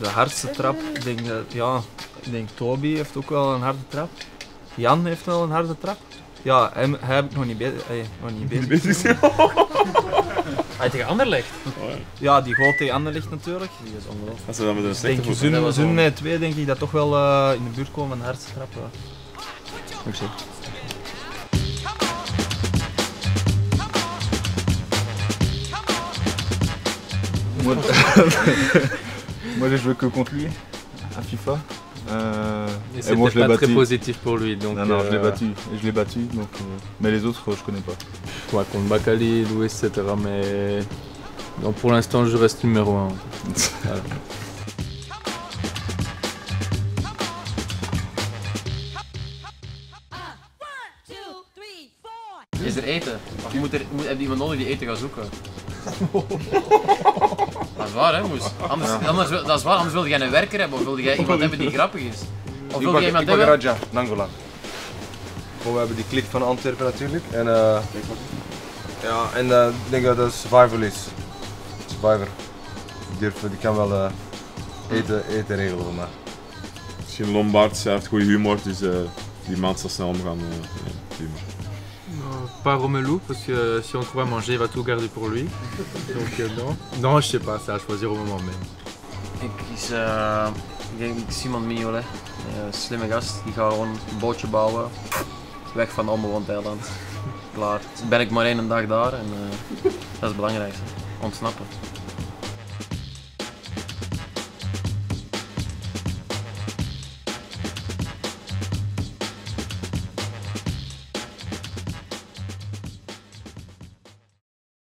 De hardste trap, ik denk dat, ja, ik denk Toby heeft ook wel een harde trap. Jan heeft wel een harde trap. Ja, hij, hij heb ik nog niet, be eh, nog niet bezig. Hij tegen Anderlecht. Ja, die goal tegen Anderlecht natuurlijk. Als ze dan met een slechte Zun met twee denk ik dat toch wel eh, in de buurt komen van de hardste trap. ja. Moi, moi j'ai joué que contre lui à FIFA. Euh, Et je l'ai pas très battu. positif pour lui. Donc, non, non, je l'ai euh, battu. Et je l'ai battu. Donc, euh, mais les autres, je connais pas. Ouais, contre Bakali, Louis, etc. Mais donc, pour l'instant, je reste numéro 1. Is er eten? Of moet er, moet, heb je iemand nodig die eten gaat zoeken? dat is waar, hè, Moes? Anders, anders, wil- dat is waar, anders wilde jij een werker hebben of wilde jij iemand hebben die grappig is. Of wilde jij iemand hebben... Raja, Nangola. Gewoon, we hebben die klik van Antwerpen natuurlijk. En, eh ja, en eh, ik denk dat dat Survivor is. Survivor. Die, durft, die kan wel eh, eten, eten regelen voor mij. Misschien Lombard, hij heeft goede humor, dus eh, die man zal snel omgaan. eh, ja. Pas Romelu, parce que si on trouve à manger, il va tout garder pour lui. Donc euh, non. Non, je sais pas, c'est à choisir au moment même. Ik kies eh, ik Simon Mignolet. Eh, slimme gast, die gaat gewoon een bootje bouwen. Weg van onbewoond eiland. Klaar. Ben ik maar één dag daar en eh, dat is het belangrijkste. Ontsnappen.